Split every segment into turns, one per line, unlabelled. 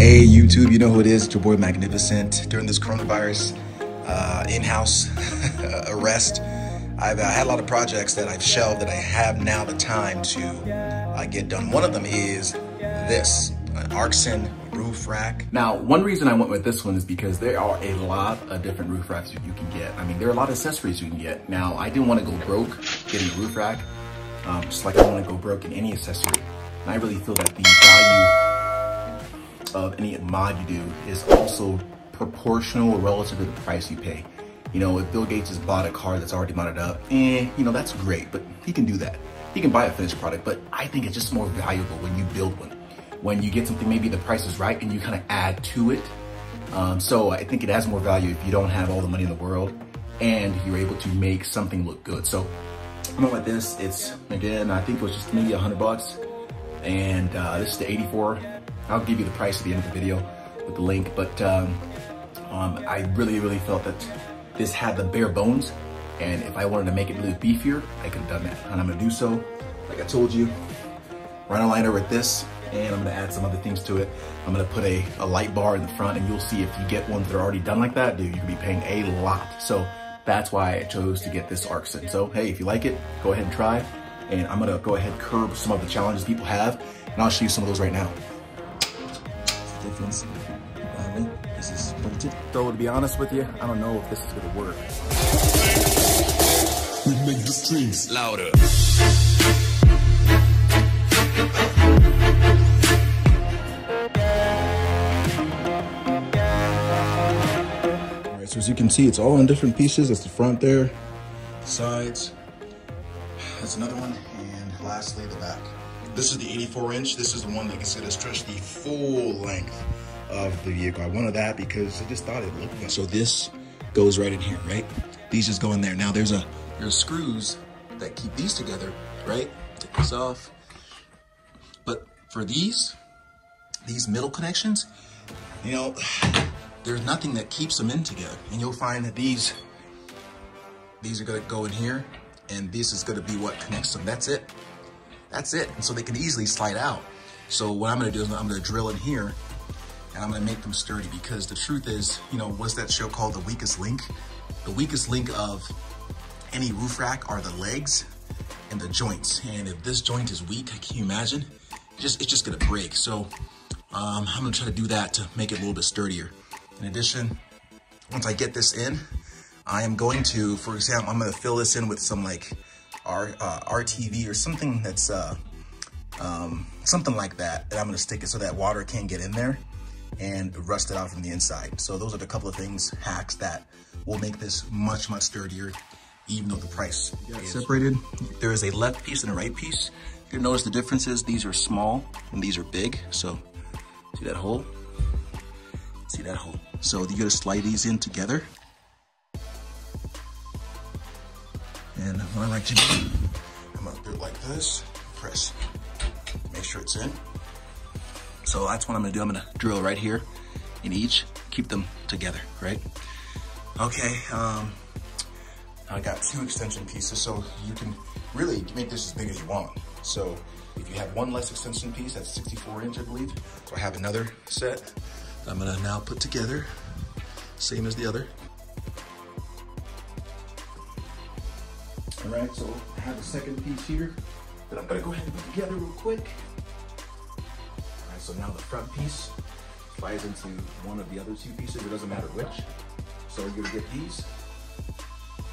Hey YouTube, you know who it is, it's your boy Maknificent. During this coronavirus uh, in-house arrest, I've uh, had a lot of projects that I've shelved that I have now the time to uh, get done. One of them is this, an roof rack.
Now, one reason I went with this one is because there are a lot of different roof racks you can get. I mean, there are a lot of accessories you can get. Now, I didn't want to go broke getting a roof rack, um, just like I want to go broke in any accessory. And I really feel that the value of any mod you do is also proportional relative to the price you pay. You know, if Bill Gates has bought a car that's already modded up, eh, you know, that's great, but he can do that. He can buy a finished product, but I think it's just more valuable when you build one. When you get something, maybe the price is right and you kind of add to it. Um, so I think it has more value if you don't have all the money in the world and you're able to make something look good. So I'm with this. It's, again, I think it was just maybe hundred bucks. And uh, this is the 84 I'll give you the price at the end of the video with the link, but um, um, I really, really felt that this had the bare bones, and if I wanted to make it little beefier, I could have done that. And I'm gonna do so, like I told you, run a liner with this, and I'm gonna add some other things to it. I'm gonna put a, a light bar in the front, and you'll see if you get ones that are already done like that, dude, you could be paying a lot. So that's why I chose to get this Arksen. So hey, if you like it, go ahead and try. And I'm gonna go ahead curb some of the challenges people have, and I'll show you some of those right now
difference. this is printed.
So to be honest with you, I don't know if this is gonna work.
We make the strings louder.
All right, so as you can see, it's all in different pieces. That's the front there, the sides. That's another one, and lastly, the back. This is the 84 inch. This is the one that can say to stretch the full length of the vehicle. I wanted that because I just thought it looked good. So this goes right in here, right? These just go in there. Now there's a there's screws that keep these together, right? Take this off. But for these, these middle connections, you know, there's nothing that keeps them in together. And you'll find that these, these are gonna go in here and this is gonna be what connects them. That's it. That's it. And so they can easily slide out. So what I'm gonna do is I'm gonna drill in here and I'm gonna make them sturdy because the truth is, you know, what's that show called The Weakest Link? The weakest link of any roof rack are the legs and the joints. And if this joint is weak, can you imagine? It's just, it's just gonna break. So um, I'm gonna try to do that to make it a little bit sturdier. In addition, once I get this in, I am going to, for example, I'm gonna fill this in with some like R, uh, RTV or something that's uh, um, something like that. And I'm gonna stick it so that water can't get in there and rust it out from the inside. So those are the couple of things, hacks that will make this much, much sturdier, even though the price is separated. There is a left piece and a right piece. You'll notice the differences, these are small and these are big. So see that hole? See that hole? So you gotta slide these in together And what I like to do, it like this, press, make sure it's in. So that's what I'm gonna do. I'm gonna drill right here in each, keep them together, right? Okay, um, I got two extension pieces, so you can really make this as big as you want. So if you have one less extension piece, that's 64 inch, I believe. So I have another set I'm gonna now put together, same as the other. All right, so I have a second piece here that I'm gonna go ahead and put together real quick. All right, so now the front piece slides into one of the other two pieces. It doesn't matter which. So we're gonna get these,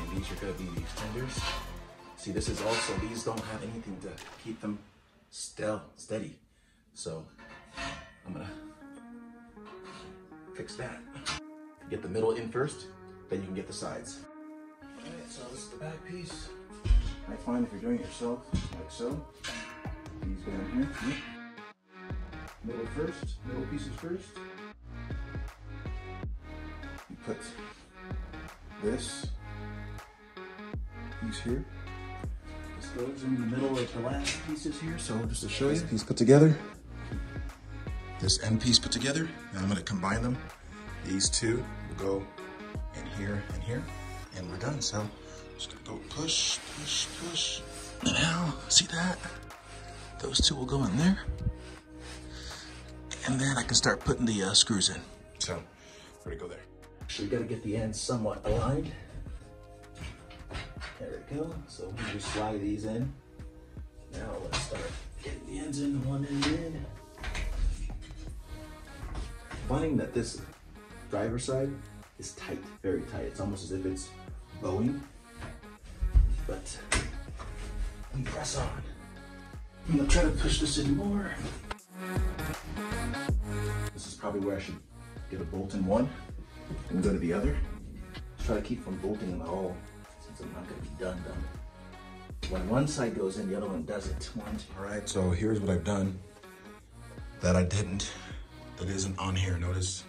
and these are gonna be the extenders. See, this is also, these don't have anything to keep them still steady. So I'm gonna fix that. Get the middle in first, then you can get the sides. Alright, so this is the back piece. I find if you're doing it yourself, like so, these go in here. Middle first, middle pieces first. You put this piece here. This goes in the middle of the last pieces here. So just to show you, piece put together. This end piece put together. And I'm gonna combine them. These two will go in here and here and we're done. So just gonna go push, push, push. Now, see that? Those two will go in there. and then I can start putting the uh, screws in. So, ready to go there.
So we gotta get the ends somewhat aligned. There we go. So we just slide these in. Now let's start getting the ends in, one end in. Finding that this driver side is tight, very tight. It's almost as if it's bowing, but we press on. I'm gonna try to push this in more. This is probably where I should get a bolt in one and go to the other. Let's Try to keep from bolting them at all, since I'm not gonna be done done. When one side goes in, the other one doesn't. One, two.
All right, so here's what I've done that I didn't, that isn't on here. Notice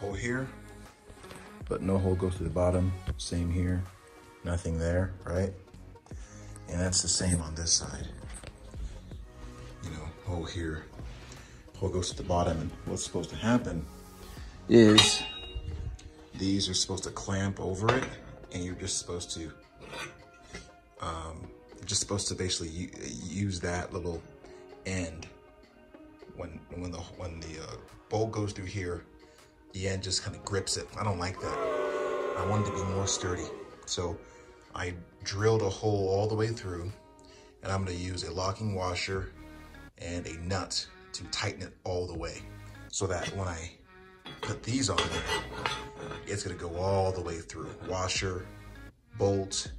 hole here, but no hole goes to the bottom. Same here, nothing there, right? And that's the same on this side. You know, hole here, hole goes to the bottom. And what's supposed to happen is these are supposed to clamp over it and you're just supposed to um, just supposed to basically use that little end when when the when the uh, bolt goes through here the end just kind of grips it I don't like that I wanted to be more sturdy so I drilled a hole all the way through and I'm going to use a locking washer and a nut to tighten it all the way so that when I put these on there, it's gonna go all the way through. Washer, bolt,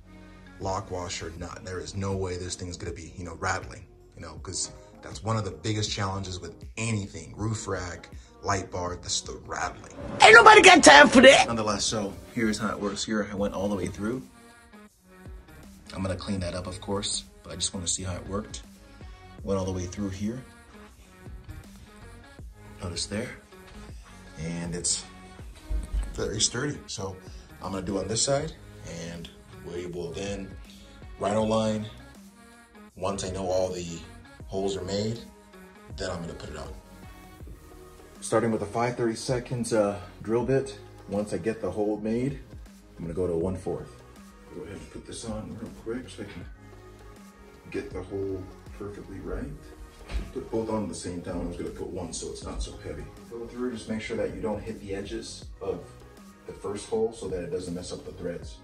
lock washer, nut. There is no way this thing's gonna be, you know, rattling, you know, because that's one of the biggest challenges with anything, roof rack, light bar, this the rattling.
Ain't nobody got time for that.
Nonetheless, so here's how it works. Here I went all the way through. I'm gonna clean that up, of course, but I just wanna see how it worked. Went all the way through here. Notice there. And it's very sturdy. So I'm gonna do on this side and we will then rhino line. Once I know all the holes are made, then I'm gonna put it on. Starting with a 5 30 seconds uh, drill bit. Once I get the hole made, I'm gonna go to 1 4th. Go ahead and put this on real quick so I can get the hole perfectly right. Put both on at the same time. I was gonna put one so it's not so heavy. Go through, just make sure that you don't hit the edges of the first hole so that it doesn't mess up the threads.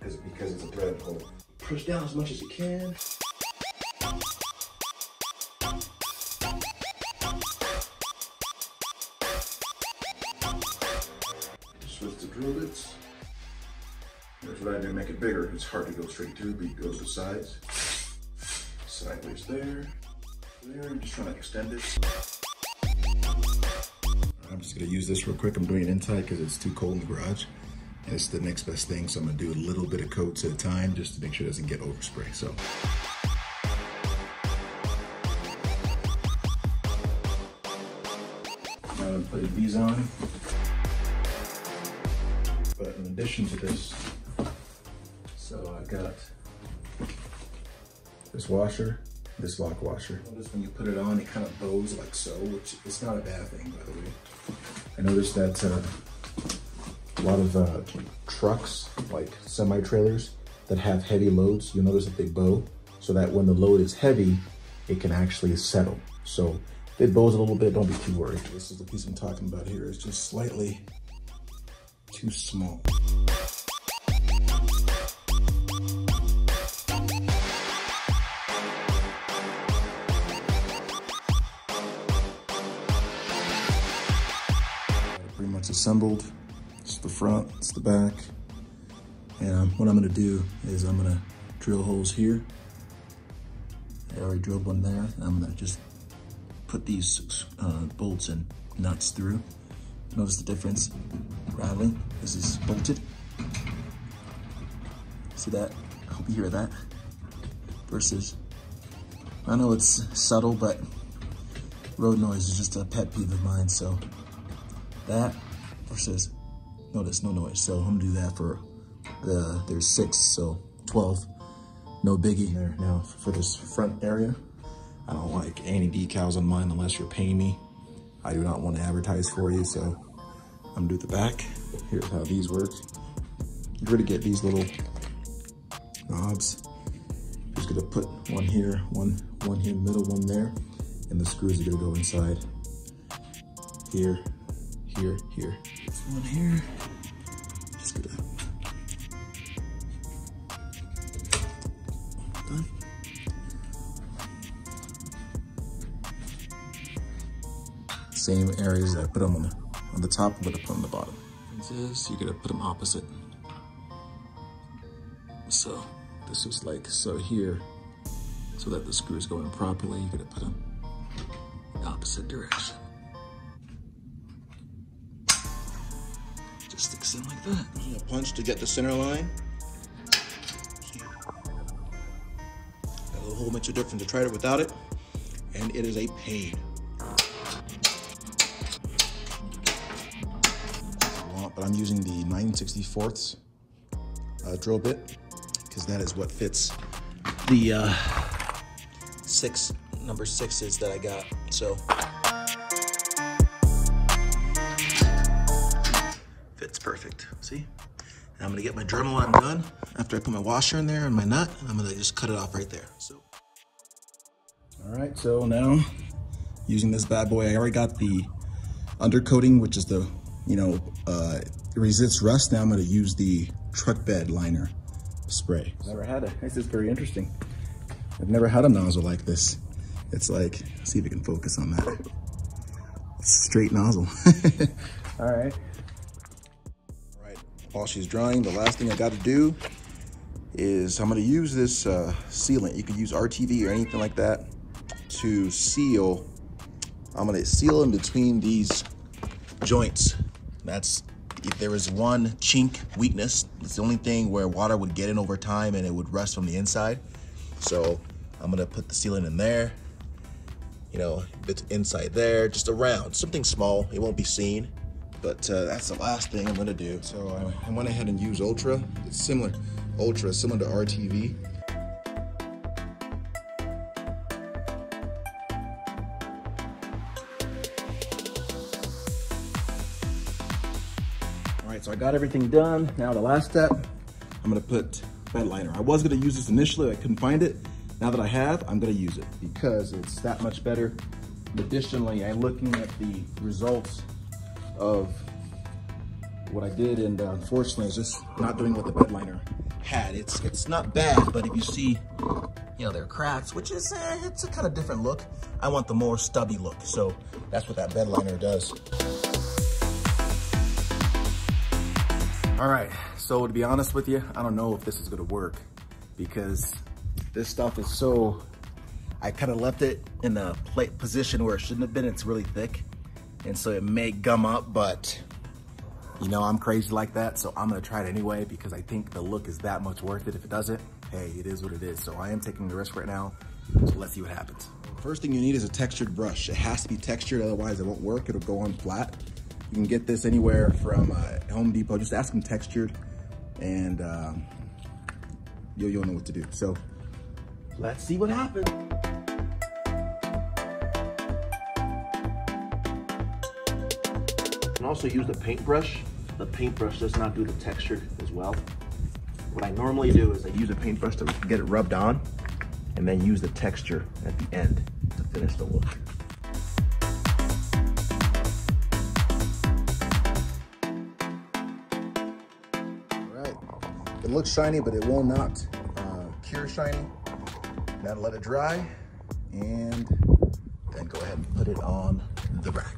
Because, because it's a threaded hole. Push down as much as you can. Drill bits. Here's what I to make it bigger. It's hard to go straight through, but you go to the sides. Sideways there. There, I'm just trying to extend it. I'm just gonna use this real quick. I'm doing it inside because it's too cold in the garage. And it's the next best thing, so I'm gonna do a little bit of coats at a time just to make sure it doesn't get overspray. So. I'm putting these on. But in addition to this, so I got this washer, this lock washer. Notice when you put it on, it kind of bows like so, which is not a bad thing, by the way. I noticed that uh, a lot of uh, trucks, like semi-trailers that have heavy loads, you'll notice that they bow so that when the load is heavy, it can actually settle. So it bows a little bit, don't be too worried. This is the piece I'm talking about here. It's just slightly too small. Pretty much assembled. It's the front, it's the back. And what I'm gonna do is I'm gonna drill holes here. I already drilled one there. I'm gonna just put these uh, bolts and nuts through. Notice the difference, rattling. This is bolted. See that? I hope you hear that. Versus, I know it's subtle, but road noise is just a pet peeve of mine. So that versus, notice no noise. So I'm gonna do that for the, there's six, so 12. No biggie there. Now for this front area, I don't like any decals on mine unless you're paying me. I do not want to advertise for you, so I'm do the back. Here's how these work. You're gonna get these little knobs. Just gonna put one here, one one here middle, one there. And the screws are gonna go inside. Here, here, here. This one here. Just gonna done. Same areas that I put them on the on the top, I'm gonna put on the bottom. This you're gonna put them opposite. So this is like so here, so that the screws go in properly. You're gonna put them opposite direction. Just sticks in like that. A punch to get the center line. Got a whole bunch of different to try it without it, and it is a pain. But I'm using the 964ths uh, drill bit because that is what fits the uh, six number sixes that I got. So fits perfect. See? And I'm gonna get my Dremel when I'm done. After I put my washer in there and my nut, I'm gonna just cut it off right there. So. All right, so now using this bad boy, I already got the undercoating, which is the, you know, uh, it resists rust. Now I'm gonna use the truck bed liner spray. Never had it. This is very interesting. I've never had a nozzle like this. It's like, see if we can focus on that. Straight nozzle. All right. All right, while she's drying, the last thing I gotta do is I'm gonna use this uh, sealant. You can use RTV or anything like that to seal. I'm gonna seal in between these joints. That's if there is one chink weakness, it's the only thing where water would get in over time and it would rust from the inside. So I'm gonna put the sealant in there, you know, bit inside there, just around, something small, it won't be seen, but uh, that's the last thing I'm gonna do. So I, I went ahead and used Ultra, it's similar, Ultra, similar to RTV. Got everything done. Now the last step, I'm gonna put bed liner. I was gonna use this initially, I couldn't find it. Now that I have, I'm gonna use it because it's that much better. Additionally, I'm looking at the results of what I did and uh, unfortunately it's just not doing what the bed liner had. It's it's not bad, but if you see, you know, there are cracks, which is, eh, it's a kind of different look. I want the more stubby look. So that's what that bed liner does.
All right, so to be honest with you, I don't know if this is gonna work because this stuff is so, I kind of left it in a plate position where it shouldn't have been. It's really thick. And so it may gum up, but you know, I'm crazy like that. So I'm gonna try it anyway because I think the look is that much worth it. If it doesn't, hey, it is what it is. So I am taking the risk right now. So let's see what happens.
First thing you need is a textured brush. It has to be textured, otherwise it won't work. It'll go on flat. You can get this anywhere from uh, Home Depot. Just ask them textured and um, you'll, you'll know what to do. So let's see what happens.
You can also use the paintbrush. The paintbrush does not do the texture as well. What I normally do is I use a paintbrush to get it rubbed on and then use the texture at the end to finish the look.
It looks shiny, but it will not uh, cure shiny. Now let it dry and then go ahead and put it on the rack.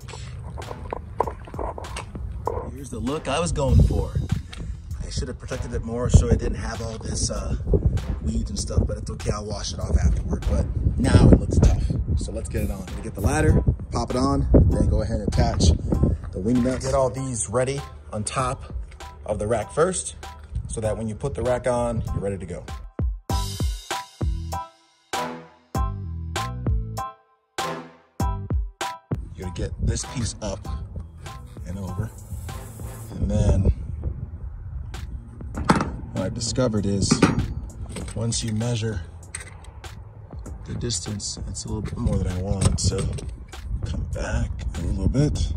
Here's the look I was going for. I should have protected it more so it didn't have all this uh, weeds and stuff, but it's okay, I'll wash it off afterward. But now it looks tough. So let's get it on. Get the ladder, pop it on, then go ahead and attach the wing nuts. Get all these ready on top of the rack first, so that when you put the rack on, you're ready to go. You're gonna get this piece up and over. And then what I've discovered is once you measure the distance, it's a little bit more than I want. So come back a little bit.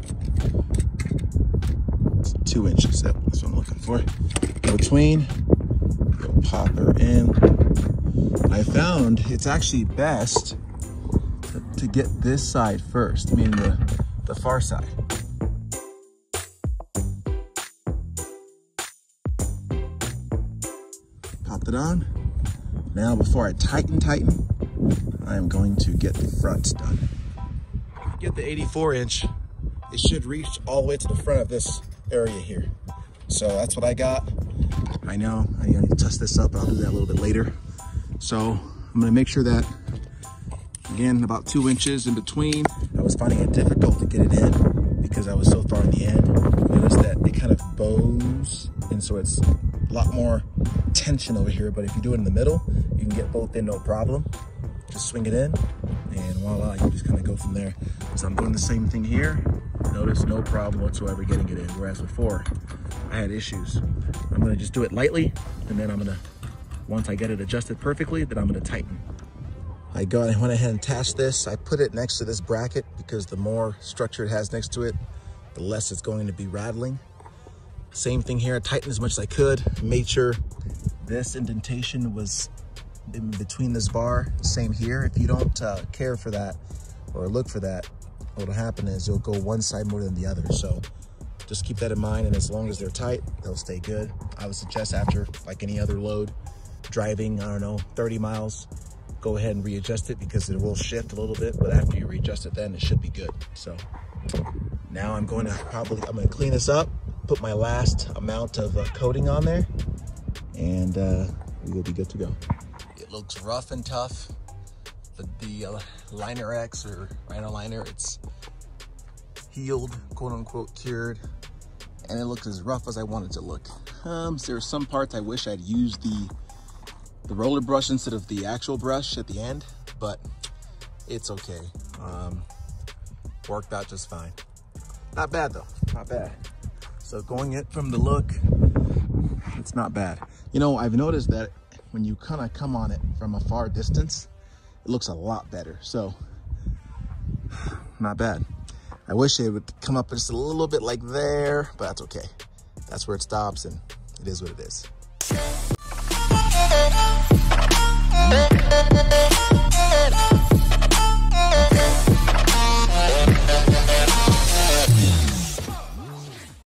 Two inches, that's what I'm looking for. Between, you'll pop her in. I found it's actually best to get this side first, meaning the, the far side. Popped it on. Now before I tighten, tighten, I am going to get the fronts done. Get the 84 inch, it should reach all the way to the front of this area here. So that's what I got. I know I need to test this up, I'll do that a little bit later. So I'm gonna make sure that, again, about two inches in between. I was finding it difficult to get it in because I was so far in the end. Notice that it kind of bows, and so it's a lot more tension over here. But if you do it in the middle, you can get both in no problem. Just swing it in, and voila, you just kind of go from there. So I'm doing the same thing here. Notice no problem whatsoever getting it in, whereas before I had issues. I'm gonna just do it lightly, and then I'm gonna once I get it adjusted perfectly, then I'm gonna tighten. I go I went ahead and attached this. I put it next to this bracket because the more structure it has next to it, the less it's going to be rattling. Same thing here, I tightened as much as I could, made sure this indentation was in between this bar, same here. If you don't uh, care for that or look for that, what'll happen is you'll go one side more than the other. So just keep that in mind. And as long as they're tight, they'll stay good. I would suggest after like any other load, driving, I don't know, 30 miles, go ahead and readjust it because it will shift a little bit, but after you readjust it then it should be good. So now I'm going to probably, I'm gonna clean this up, put my last amount of uh, coating on there, and uh, we will be good to go. It looks rough and tough. The, the uh, Liner X or Rhino Liner, it's healed, quote unquote cured, and it looks as rough as I want it to look. Um, there are some parts I wish I'd used the the roller brush instead of the actual brush at the end, but it's okay. Um, worked out just fine. Not bad though, not bad. So going it from the look, it's not bad. You know, I've noticed that when you kind of come on it from a far distance, it looks a lot better. So not bad. I wish it would come up just a little bit like there, but that's okay. That's where it stops and it is what it is.